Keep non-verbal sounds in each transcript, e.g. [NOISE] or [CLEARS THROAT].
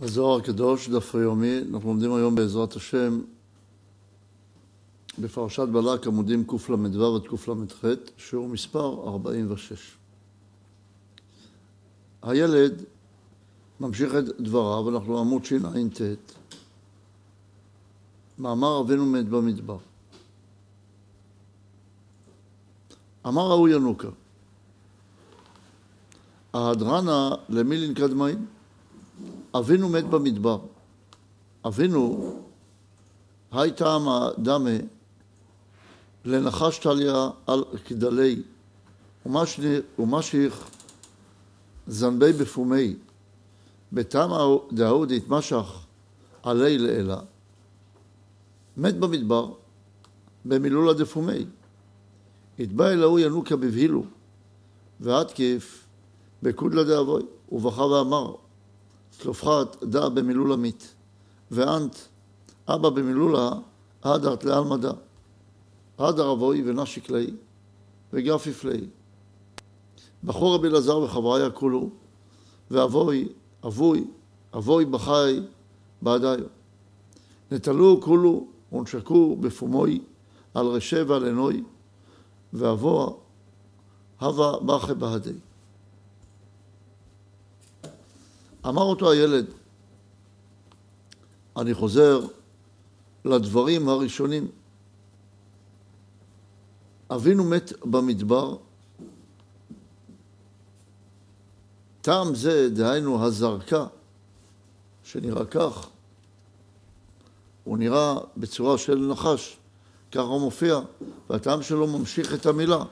הזוהר הקדוש, דף היומי, אנחנו לומדים היום בעזרת השם בפרשת בלק, עמודים קל"ו עד קל"ח, שיעור מספר 46. הילד ממשיך את דבריו, אנחנו עמוד שע"ט, מאמר אבינו מת במדבר. אמר ההוא ינוקה, ההדרנה למילין קדמאים אבינו מת במדבר. אבינו, היי טעמה דמה לנחש טליה על כדלי ומשיך זנבי בפומי. בטעמה דהוד התמשך עלי לאלה. מת במדבר במילולה דפומי. התבא אלוהו ינוקה בבהילו ועתקיף בקודלה דאבוי ובכה ואמר צלופחת דא במילולה מית, ואנט אבא במילולה הדרת לעלמא דא. הדר אבוי ונשיק ליה וגרפיף ליה. בכור רבי אלעזר וחבריה כולו, ואבוי, אבוי, אבוי בחי בעדיו. נטלו כולו ונשקו בפומוי על רשע ועל עינוי, ואבוה הווה בחי בהדי. אמר אותו הילד, אני חוזר לדברים הראשונים. אבינו מת במדבר, טעם זה, דהיינו הזרקה, שנראה כך, הוא נראה בצורה של נחש, ככה הוא מופיע, והטעם שלו ממשיך את המילה.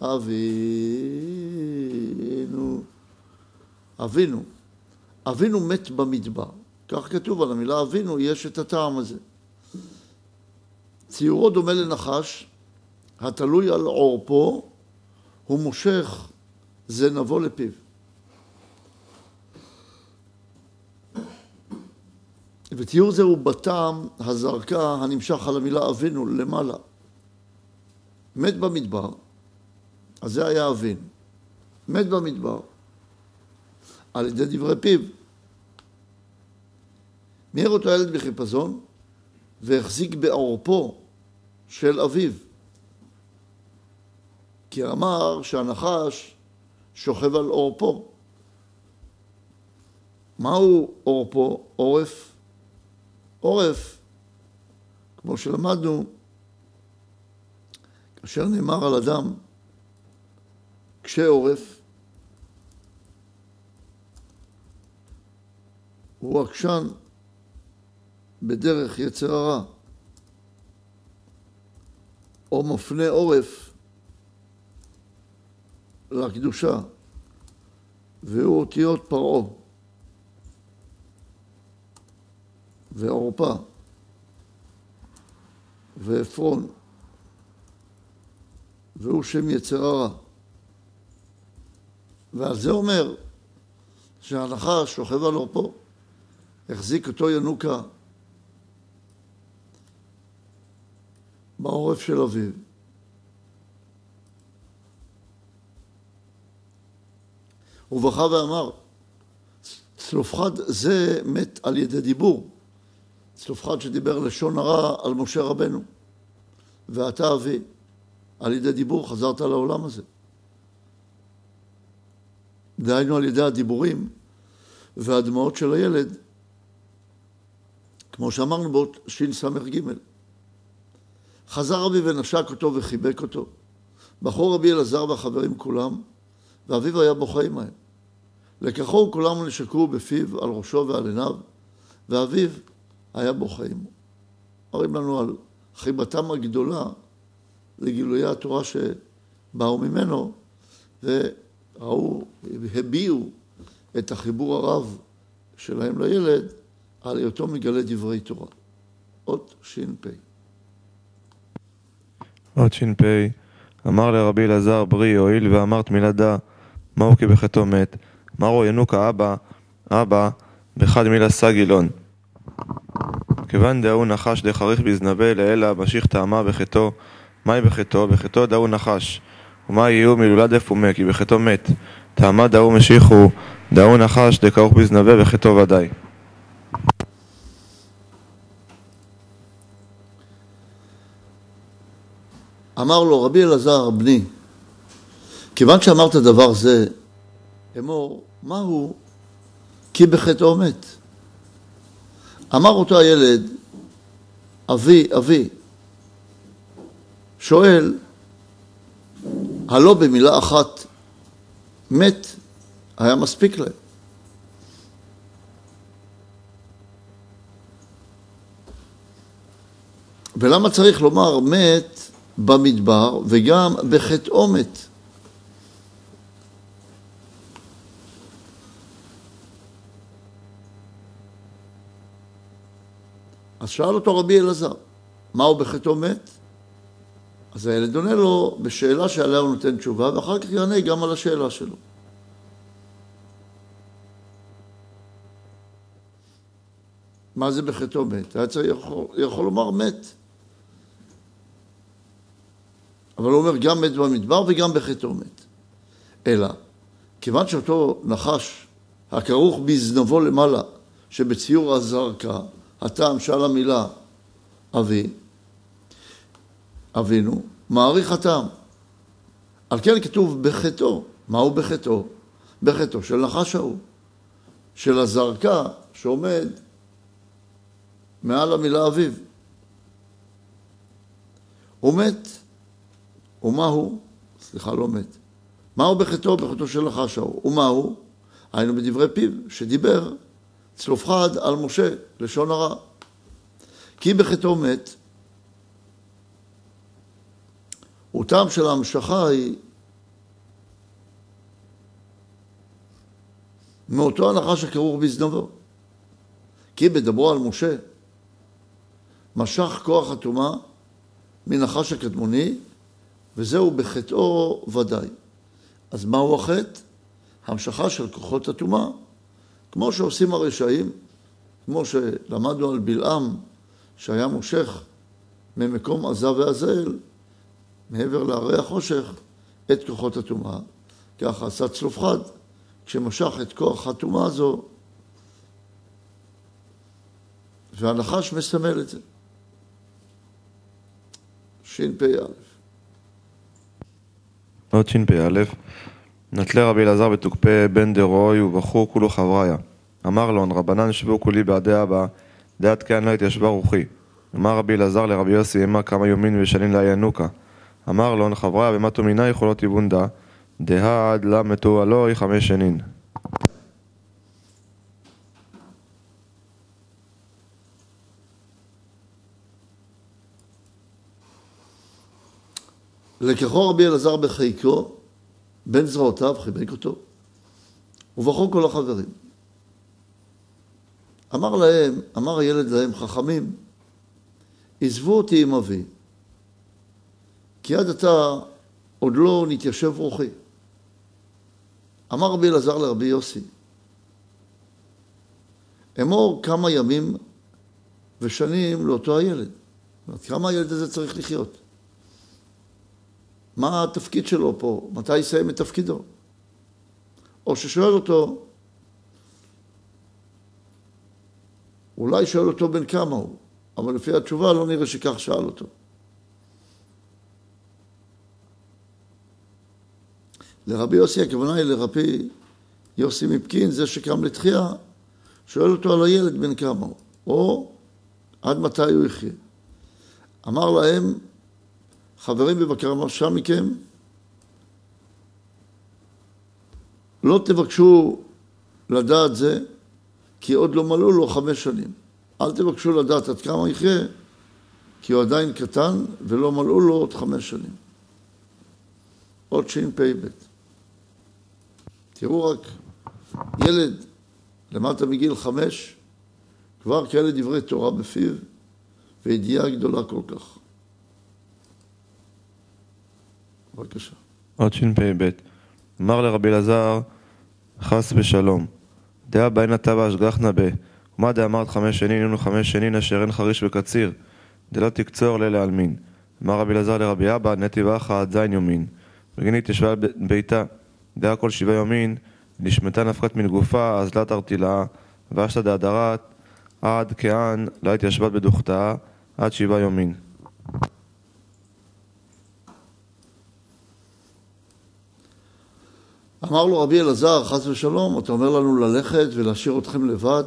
אבינו, אבינו. אבינו מת במדבר. כך כתוב על המילה אבינו, יש את הטעם הזה. ציורו דומה לנחש, התלוי על עורפו, הוא מושך זנבו לפיו. ותיאור זה הוא בטעם הזרקה הנמשך על המילה אבינו למעלה. מת במדבר, אז זה היה אבין. מת במדבר. על ידי דברי פיו. מיהר אותו הילד בחיפזון והחזיק בעורפו של אביו. כי אמר שהנחש שוכב על עורפו. מהו עורפו? עורף? עורף, כמו שלמדנו, כאשר נאמר על אדם קשה עורף, הוא עקשן בדרך יצר הרע, או מפנה עורף לקדושה, והוא אותיות פרעה ועורפה ועפרון, והוא שם יצר הרע. ועל זה אומר שהנחש שוכב על עורפו. החזיק אותו ינוקה בעורף של אביו. הוא בכה ואמר, צלופחד זה מת על ידי דיבור. צלופחד שדיבר לשון הרע על משה רבנו. ואתה אבי, על ידי דיבור חזרת לעולם הזה. דהיינו על ידי הדיבורים והדמעות של הילד כמו שאמרנו באות שס"ג. חזר רבי ונשק אותו וחיבק אותו. בחור רבי אלעזר והחברים כולם, ואביו היה בוכה עמהם. לקחו כולם נשקו בפיו, על ראשו ועל עיניו, ואביו היה בוכה עמו. אומרים לנו על חיבתם הגדולה לגילויי התורה שבאו ממנו, וראו, הביעו את החיבור הרב שלהם לילד, על היותו מגלה דברי תורה. אות ש"פ. אות ש"פ אמר לרבי אלעזר ברי הואיל ואמרת מילה דא מהו כי בחטאו מת? אמרו ינוקה אבא אבא בחד מילה סגילון כיוון דהוא נחש דחריך בזנבה לאלה משיך טעמה בחטאו מהי בחטאו? בחטאו דהוא נחש. ומה יהיו מלולה דפומה כי בחטאו מת. טעמה דהוא משיכו דאו נחש דכרוך בזנבה וחטאו ודאי. אמר לו רבי אלעזר בני, כיוון שאמרת דבר זה, אמור, מהו כי בחטאו מת? אמר אותו הילד, אבי, אבי, שואל, הלא במילה אחת מת היה מספיק להם. ולמה צריך לומר מת במדבר וגם בחטאו מת? אז שאל אותו רבי אלעזר, מהו בחטאו מת? אז הילד עונה לו בשאלה שעליה הוא נותן תשובה, ואחר כך יענה גם על השאלה שלו. מה זה בחטאו מת? היה צריך, יכול, יכול לומר מת. אבל הוא אומר גם מת במדבר וגם בחטאו מת. אלא, כיוון שאותו נחש הכרוך בזנבו למעלה, שבציור הזרקה, הטעם שעל המילה אבי, אבינו, מעריך הטעם. על כן כתוב בחטאו. מהו בחטאו? בחטאו של נחש ההוא, של הזרקה שעומד מעל המילה אביו. הוא מת. ומה הוא? סליחה, לא מת. מהו בחטאו? בחטאו של נחש ההוא. ומה הוא? היינו בדברי פיו, שדיבר צלופחד על משה, לשון הרע. כי בחטאו מת, וטעם של ההמשכה היא מאותו הנחש הכרוך בזנבו. כי בדברו על משה, משך כוח הטומאה מנחש הקדמוני, וזהו בחטאו ודאי. אז מהו החטא? המשכה של כוחות הטומאה. כמו שעושים הרשעים, כמו שלמדנו על בלעם, שהיה מושך ממקום עזה ועזל, מעבר להרי החושך, את כוחות הטומאה. ככה עשה צלופחד, כשמשך את כוח הטומאה הזו, והנחש מסמל את זה. שפ"א. עוד שפ"א. נטלי רבי אלעזר בתוקפי בן דרוי ובחור כולו חבריה. אמר לון רבנן שבו כולי בעדי אבא דעת כן לא התיישבה רוחי. אמר רבי אלעזר לרבי יוסי אמה כמה יומין ושנין לה ינוקה. אמר לון חבריה ומתו מינה יכולות יבונדה דהד לה מתו עלוי חמש שנין. לקחו רבי אלעזר בחיקו, בין זרועותיו חיבק אותו, ובחור כל החברים. אמר להם, אמר הילד להם, חכמים, עזבו אותי עם אבי, כי עד עתה עוד לא נתיישב רוחי. אמר רבי אלעזר לרבי יוסי, אמור כמה ימים ושנים לאותו הילד. כמה הילד הזה צריך לחיות? מה התפקיד שלו פה? מתי יסיים את תפקידו? או ששואל אותו, אולי שואל אותו בן כמה הוא, אבל לפי התשובה לא נראה שכך שאל אותו. לרבי יוסי הכוונה היא לרבי יוסי מפקין, זה שקם לתחייה, שואל אותו על הילד בן כמה הוא, או עד מתי הוא יחיה. אמר להם, חברים בבקשה מכם, לא תבקשו לדעת זה, כי עוד לא מלאו לו חמש שנים. אל תבקשו לדעת עד כמה יחיה, כי הוא עדיין קטן ולא מלאו לו עוד חמש שנים. עוד שפ"ב. תראו רק, ילד למטה מגיל חמש, כבר כאלה דברי תורה בפיו, וידיעה גדולה כל כך. בבקשה. עוד שפ"ב. אמר לרבי אלעזר, חס ושלום. דעה בהן אתה בהשגחנה ב. ומה דאמרת חמש שנים, הנו חמש שנים אשר אין חריש וקציר. דלא תקצור לילה עלמין. אמר רבי אלעזר לרבי אבא, נתיב אחא עד זין יומין. וגינית ישבה ביתה. דעה כל שבעה יומין, נשמתה נפקת מן גופה, אז לה תרתילה, ואשתא דהדרת עד כען, לה התיישבת בדוכתה, עד שבעה יומין. אמר לו רבי אלעזר, חס ושלום, אתה אומר לנו ללכת ולהשאיר אתכם לבד?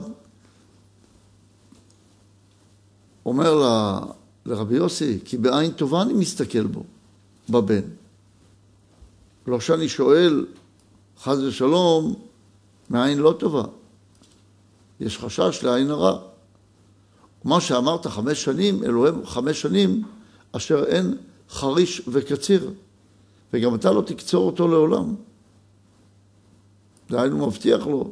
אומר ל, לרבי יוסי, כי בעין טובה אני מסתכל בו, בבן. לא שאני שואל, חס ושלום, מעין לא טובה. יש חשש לעין הרע. מה שאמרת חמש שנים, אלוהים חמש שנים, אשר אין חריש וקציר, וגם אתה לא תקצור אותו לעולם. דהיינו מבטיח לו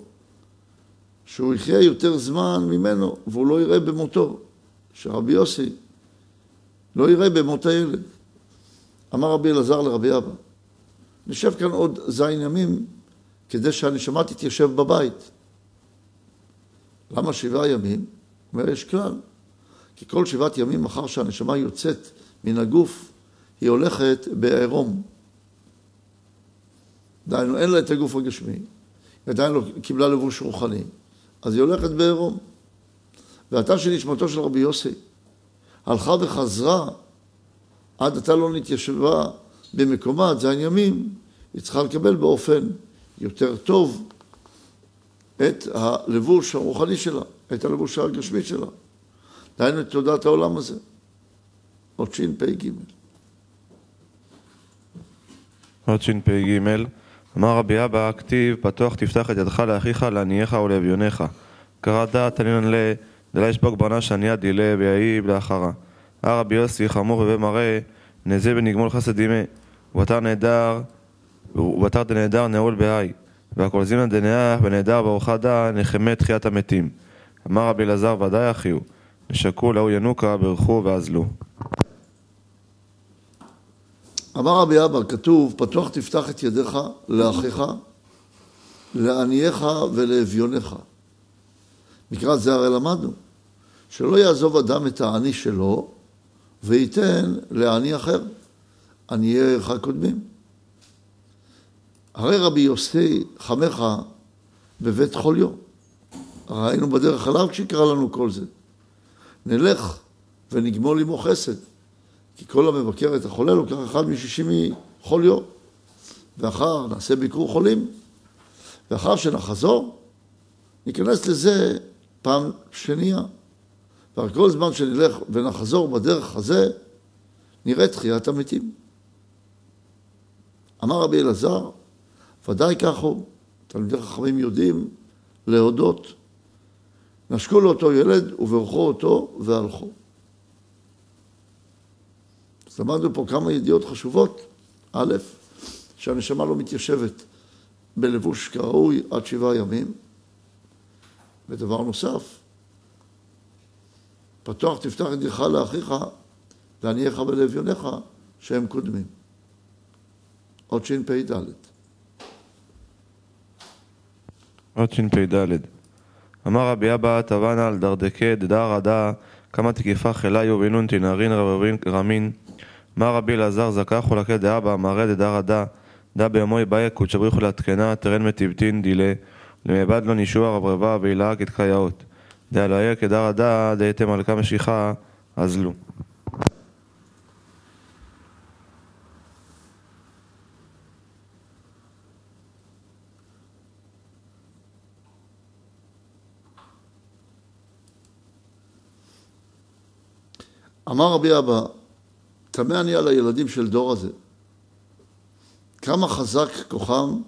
שהוא יחיה יותר זמן ממנו והוא לא יראה במותו, שרבי יוסי לא יראה במות הילד. אמר רבי אלעזר לרבי אבא, נשב כאן עוד זין ימים כדי שהנשמה תתיישב בבית. למה שבעה ימים? אומר, יש כלל. כי כל שבעת ימים אחר שהנשמה יוצאת מן הגוף, היא הולכת בעירום. דהיינו, אין לה את הגוף הגשמי, ועדיין לא קיבלה לבוש רוחני, אז היא הולכת בעירום. ועתה שנשמתו של רבי יוסי הלכה וחזרה עד עתה לא נתיישבה במקומה עד זין ימים, היא צריכה לקבל באופן יותר טוב את הלבוש הרוחני שלה, את הלבוש הגשמי שלה. דהיינו את תודעת העולם הזה. עוד ש"פ. עוד ש"פ. אמר רבי אבא, כתיב, פתוח תפתח את ידך לאחיך, לעניך ולאביונך. קרא דעת עלינן ל... דלה ישבוק ברנש עניה דילה ויהי לאחרה. הר רבי יוסי חמור ובמראה, נזה בנגמול חסד ימי. ובתר נהדר, ובתר דנהדר נעול בהאי. והכל זימנה דנאח ונהדר בארוחה דא נחמה תחיית המתים. אמר רבי אלעזר ודאי אחיו, נשקו להו ינוקה ברכו ואזלו. אמר רבי אבא, כתוב, פתוח תפתח את ידיך לאחיך, לענייך ולאביונך. מקרא זה הרי למדנו, שלא יעזוב אדם את העני שלו וייתן לעני אחר, עניי עירך קודמים. הרי רבי יוסי חמך בבית חוליו. ראינו בדרך עליו כשיקרא לנו כל זה. נלך ונגמול עמו חסד. כי כל המבקר את החולה לוקח אחד משישי מחוליו. ואחר נעשה ביקור חולים. ואחר שנחזור, ניכנס לזה פעם שנייה. ורק כל זמן שנלך ונחזור בדרך הזה, נראה תחיית המתים. אמר רבי אלעזר, ודאי כך הוא, תלמידי חכמים יודעים להודות. נשקו לאותו ילד וברכו אותו והלכו. אז למדנו פה כמה ידיעות חשובות. א', שהנשמה לא מתיישבת בלבוש כראוי עד שבעה ימים. ודבר נוסף, פתוח תפתח את ידך לאחיך, לענייך ולאביונך, שהם קודמים. עוד שפ"ד. עוד שפ"ד. אמר רבי אבא תבנה על דרדקי דדר עדה כמה תקיפה חיליו בינון תנערין רבין רמין מה רבי אלעזר זכח ולקה דאבא מראה דדר עדה דא ביומוי באי קודשבריחו להתקנה תרן מטיבטין דילה למבד לו נישוע רב רבה והילה כתקייאות דאלוהיה כדר עדה דהייתם מלכה משיחה אזלו אמר רבי אבא, תמה אני על הילדים של דור הזה. כמה חזק כוחם,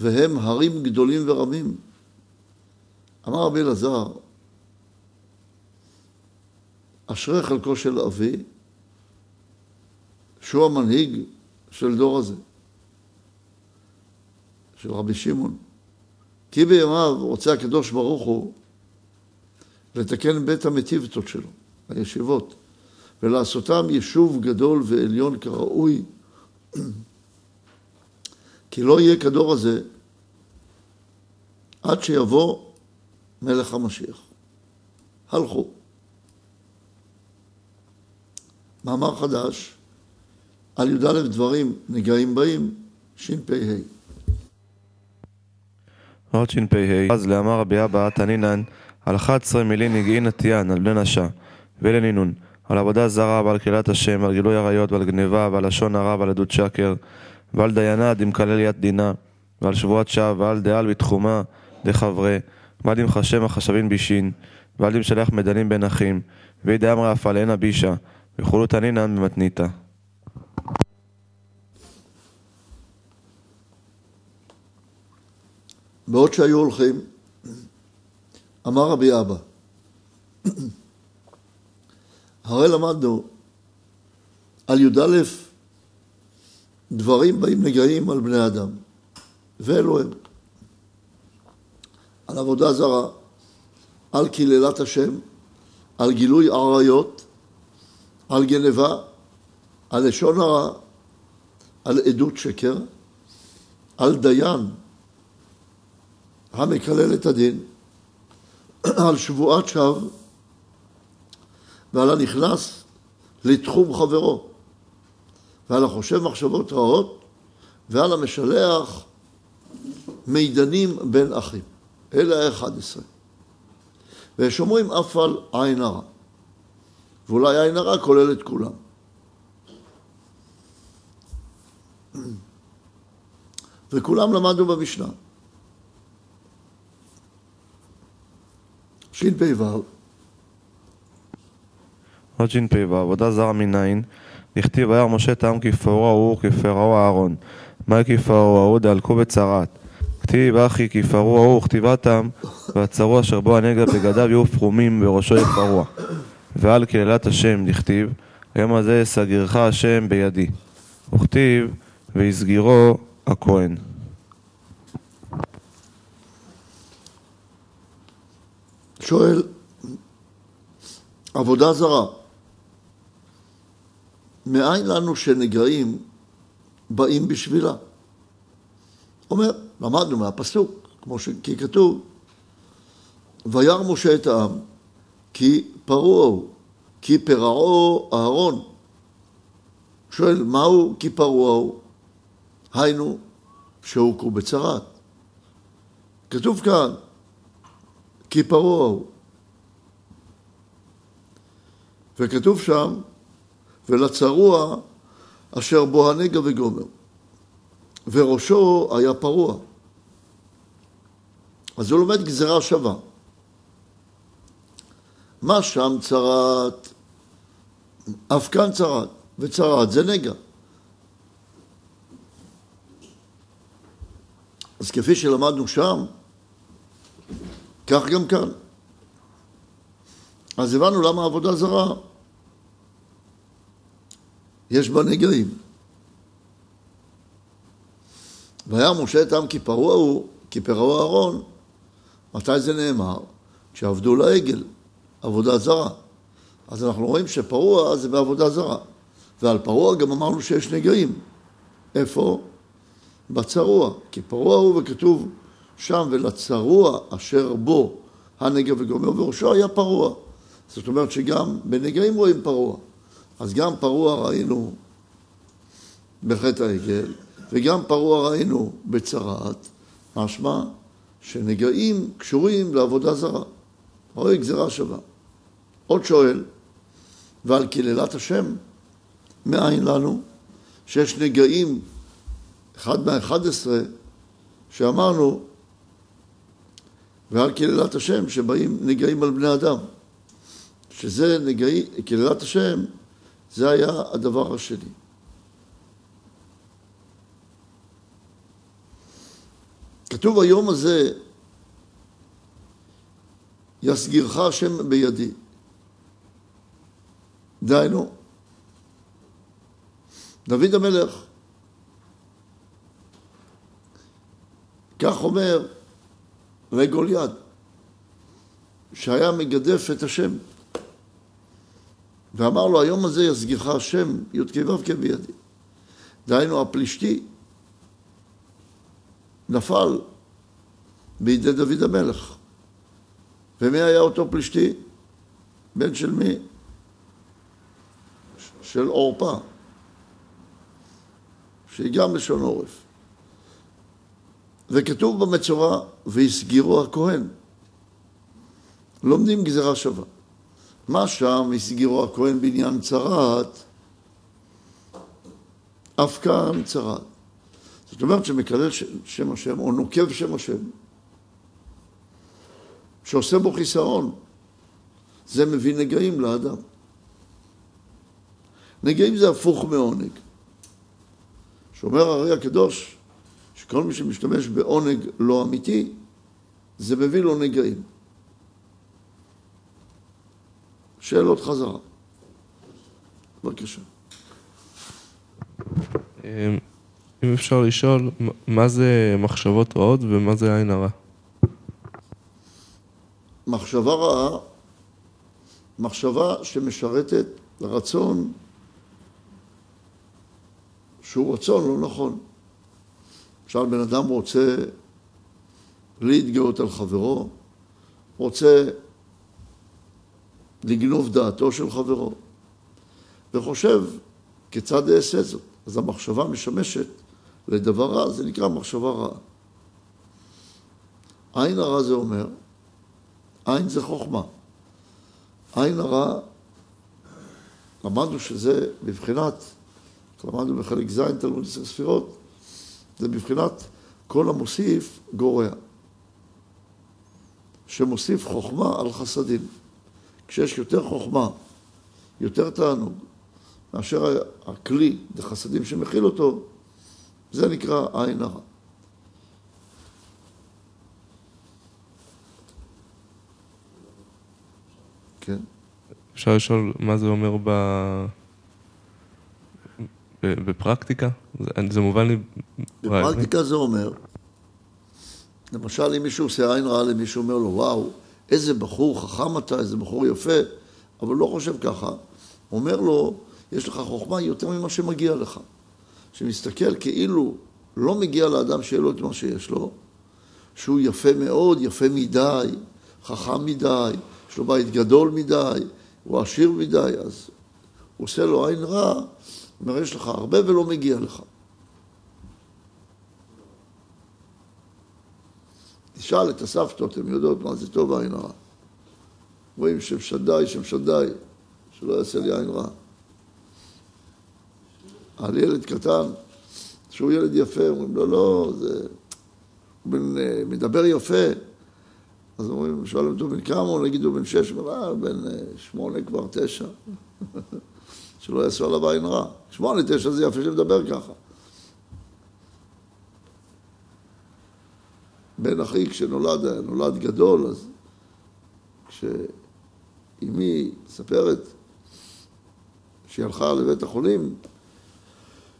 והם הרים גדולים ורמים. אמר רבי אלעזר, אשרי חלקו של אבי, שהוא המנהיג של דור הזה, של רבי שמעון. כי בימיו רוצה הקדוש ברוך הוא לתקן בית המטיבתות שלו, הישיבות. ולעשותם יישוב גדול ועליון כראוי, [CLEARS THROAT] כי לא יהיה כדור הזה עד שיבוא מלך המשיח. הלכו. מאמר חדש על י"א דברים נגעים באים, שפ"ה. תשפ"ה אז לאמר רבי אבא תנינן על 11 מילין נגעין נטיין על בני נשה ולנינון על עבודה זרה ועל קהילת השם ועל גילוי עריות ועל גניבה ועל לשון הרע ועל עדות שקר ועל דיינה דמקלל יד דינה ועל שבועת שווא ועל דעל בתחומה דחברי ועל דמחשם החשבין בישין ועל דמשלח מדנים בין אחים וידי אמרה אף עליהן הבישה וכולו תנינן במתניתא בעוד שהיו הולכים, אמר רבי אבא, הרי למדנו על י"א דברים באים נגעים על בני אדם, ואלו הם. על עבודה זרה, על קללת השם, על גילוי עריות, על גנבה, על לשון הרע, על עדות שקר, על דיין המקלל את הדין, [CLEARS THROAT] על שבועת שווא ועל הנכנס לתחום חברו, ועל החושב מחשבות רעות ועל המשלח מידנים בין אחים. אלה האחד עשרה. ושומרים אף על עין הרע. ואולי עין הרע כולל את כולם. [CLEARS THROAT] וכולם למדנו במשנה. שפ"ו עוד שפ"ו עבודה זרה מניין דכתיב וירא משה טעם כפרעו ההוא וכפרעו אהרון. מה כפרעו ההוא? דהלכו בצרת כתיב אחי כפרעו ההוא וכתיבתם והצרוע אשר בו הנגע בגדיו יהיו פרומים וראשו יפרוע. ועל קללת השם דכתיב היום הזה סגירך השם בידי. וכתיב ויסגירו הכהן. שואל, עבודה זרה, מאין לנו שנגעים באים בשבילה? אומר, למדנו מהפסוק, כמו ש... כי כתוב, וירא משה את העם, כי פרעו הוא, כי פרעו אהרון. שואל, מהו כי פרעו הוא? היינו, שהוכו בצרת. כתוב כאן, כי פרעה הוא. וכתוב שם, ולצרוע אשר בו הנגע וגומר. וראשו היה פרוע. אז הוא לומד גזירה שווה. מה שם צרת? אף כאן צרת, וצרת זה נגע. אז כפי שלמדנו שם, כך גם כאן. אז הבנו למה עבודה זרה יש בה נגעים. והיה משה את העם כי פרעה הוא, כי פרעה אהרון, מתי זה נאמר? כשעבדו לעגל, עבודה זרה. אז אנחנו רואים שפרוע זה בעבודה זרה. ועל פרוע גם אמרנו שיש נגעים. איפה? בצרוע. כי פרוע הוא וכתוב שם ולצרוע אשר בו הנגע וגומר וראשו היה פרוע. זאת אומרת שגם בנגעים רואים פרוע. אז גם פרוע ראינו בחטא העגל, וגם פרוע ראינו בצרעת, משמע שנגעים קשורים לעבודה זרה. רואה גזירה שווה. עוד שואל, ועל קללת השם, מאין לנו שיש נגעים, אחד מהאחד עשרה, שאמרנו ועל קללת השם שבאים נגעים על בני אדם. שזה נגעים, קללת השם, זה היה הדבר השני. כתוב היום הזה, יסגירך השם בידי. דהיינו, דוד המלך, כך אומר וגוליית, שהיה מגדף את השם. ואמר לו, היום הזה יסגירך השם, י"ק ו"ק בידי. דהיינו, הפלישתי נפל בידי דוד המלך. ומי היה אותו פלישתי? בן של מי? של עורפה, שהיא גם לשון עורף. וכתוב במצורע, והסגירו הכהן. לומדים גזירה שווה. מה שם הסגירו הכהן בעניין צרעת, אף כאן צרעת. זאת אומרת שמקלל שם השם, או נוקב שם השם, שעושה בו חיסרון, זה מביא נגעים לאדם. נגעים זה הפוך מעונג. שאומר הרי הקדוש, שכל מי שמשתמש בעונג לא אמיתי, זה מביא לו נגעים. שאלות חזרה. בבקשה. אמ, אם אפשר לשאול, מה זה מחשבות רעות ומה זה עין הרע? מחשבה רעה, מחשבה שמשרתת לרצון שהוא רצון לא נכון. למשל, בן אדם רוצה להתגאות על חברו, רוצה לגנוב דעתו של חברו, וחושב כיצד אעשה זאת. אז המחשבה משמשת לדבר רע, זה נקרא מחשבה רעה. עין הרע זה אומר, עין זה חוכמה. עין הרע, למדנו שזה בבחינת, למדנו בחלק ז' תלמוד עשר ספירות, זה בבחינת כל המוסיף גורע. שמוסיף חוכמה על חסדים. כשיש יותר חוכמה, יותר תענוג, מאשר הכלי, החסדים שמכיל אותו, זה נקרא עין הרע. כן. אפשר לשאול מה זה אומר ב... בפרקטיקה? זה, זה מובן לי... בפרקטיקה זה אומר, למשל אם מישהו עושה עין רעה למישהו, אומר לו, וואו, איזה בחור חכם אתה, איזה בחור יפה, אבל לא חושב ככה. אומר לו, יש לך חוכמה יותר ממה שמגיע לך. שמסתכל כאילו לא מגיע לאדם שיהיה לו את מה שיש לו, שהוא יפה מאוד, יפה מדי, חכם מדי, יש לו בית גדול מדי, הוא עשיר מדי, אז הוא עושה לו עין רע, אומר, יש לך הרבה ולא מגיע לך. תשאל את הסבתות, הן יודעות מה זה טוב עין רע. רואים שם שדי, שם שדי, שלא יעשה לי עין רע. על ילד קטן, שהוא ילד יפה, אומרים לו, לא, זה... הוא בן, אה, מדבר יפה. אז אומרים, שואלים אותו בן כמה, נגיד הוא בן שש, הוא אומר, אה, בן אה, שמונה כבר תשע. [LAUGHS] שלא יעשו עליו עין רע. שמונה, תשע זה יפה שמדבר ככה. בן אחי כשנולד, נולד גדול, אז כשאימי מספרת שהיא הלכה לבית החולים,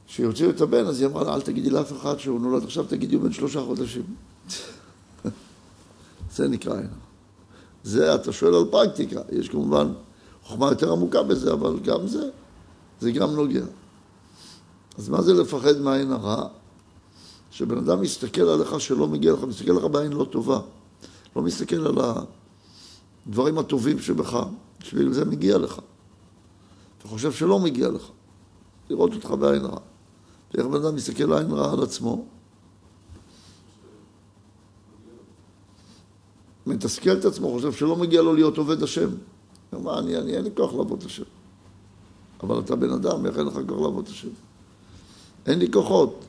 שיוציאו את הבן, אז היא אמרה לה, אל תגידי לאף אחד שהוא נולד עכשיו, תגידי הוא בן שלושה חודשים. [LAUGHS] זה נקרא עין. זה, אתה שואל על פרקטיקה. יש כמובן חוכמה יותר עמוקה בזה, אבל גם זה, זה גם נוגע. אז מה זה לפחד מהעין הרע? שבן אדם מסתכל עליך שלא מגיע לך, מסתכל עליך בעין לא טובה. לא מסתכל על הדברים הטובים שבך, בשביל זה מגיע לך. אתה חושב שלא מגיע לך. לראות אותך בעין רע. איך בן אדם מסתכל עין רע על עצמו? מתסכל את עצמו, חושב שלא מגיע לו להיות עובד השם. מה, אני, אני, אין לי כוח לעבוד השם. אבל אתה בן אדם, איך אין לך כוח לעבוד השם? אין לי כוחות.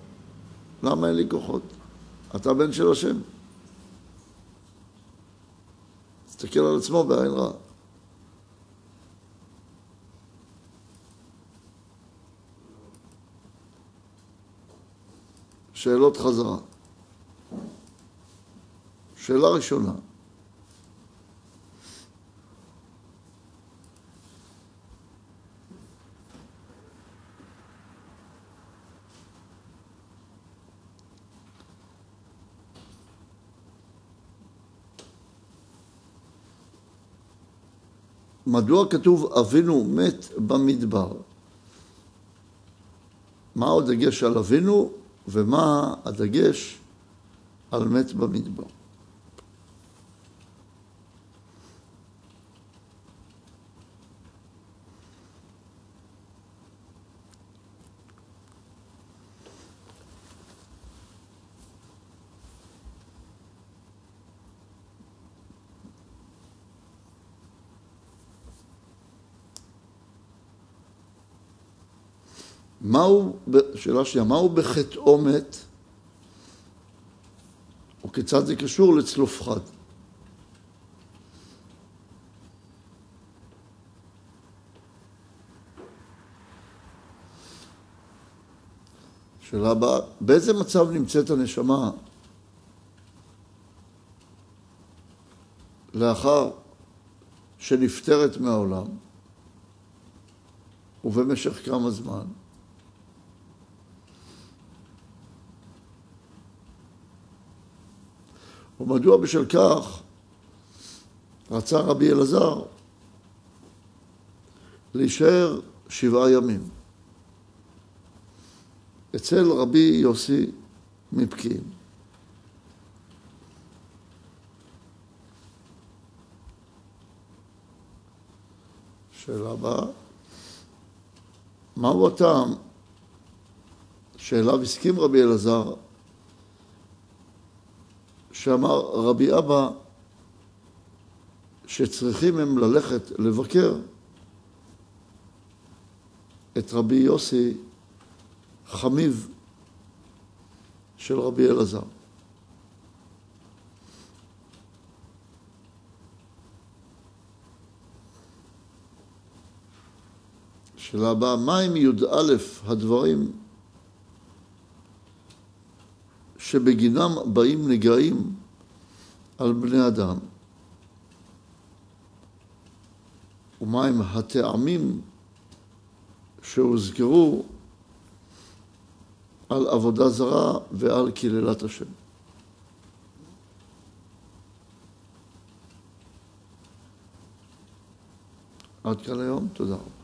למה אין לי כוחות? אתה בן של השם. תסתכל על עצמו בעין רע. שאלות חזרה. שאלה ראשונה, מדוע כתוב אבינו מת במדבר? מה הדגש על אבינו ומה הדגש על מת במדבר? מהו, שאלה שנייה, מהו בחטאו מת? או כיצד זה קשור לצלופחד? שאלה הבאה, באיזה מצב נמצאת הנשמה לאחר שנפטרת מהעולם ובמשך כמה זמן? ומדוע בשל כך רצה רבי אלעזר להישאר שבעה ימים אצל רבי יוסי מפקיעין. שאלה הבאה, מהו הטעם שאליו הסכים רבי אלעזר שאמר רבי אבא שצריכים הם ללכת לבקר את רבי יוסי חמיו של רבי אלעזר. שאלה הבאה, מהם י"א הדברים שבגינם באים נגעים על בני אדם? ומהם הטעמים שהוזכרו על עבודה זרה ועל קללת השם. עד כאן היום, תודה רבה.